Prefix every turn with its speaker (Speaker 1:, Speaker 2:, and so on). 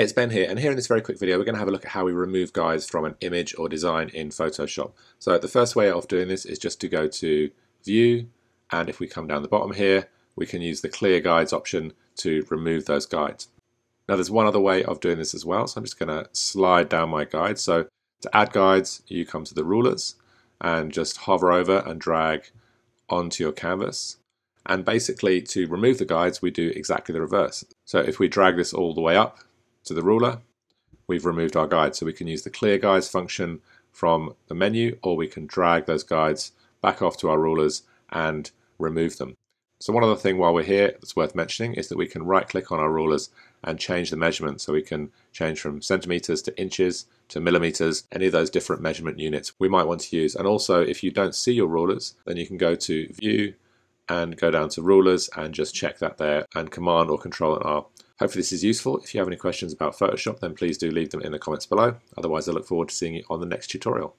Speaker 1: Hey, it's Ben here, and here in this very quick video we're going to have a look at how we remove guides from an image or design in Photoshop. So the first way of doing this is just to go to View, and if we come down the bottom here, we can use the Clear Guides option to remove those guides. Now there's one other way of doing this as well, so I'm just going to slide down my guide. So to add guides, you come to the rulers and just hover over and drag onto your canvas. And basically to remove the guides, we do exactly the reverse. So if we drag this all the way up, to the ruler, we've removed our guide. So we can use the clear guides function from the menu, or we can drag those guides back off to our rulers and remove them. So one other thing while we're here that's worth mentioning is that we can right click on our rulers and change the measurement. So we can change from centimeters to inches to millimeters, any of those different measurement units we might want to use. And also if you don't see your rulers, then you can go to view and go down to rulers and just check that there and command or control R Hopefully this is useful. If you have any questions about Photoshop, then please do leave them in the comments below. Otherwise, I look forward to seeing you on the next tutorial.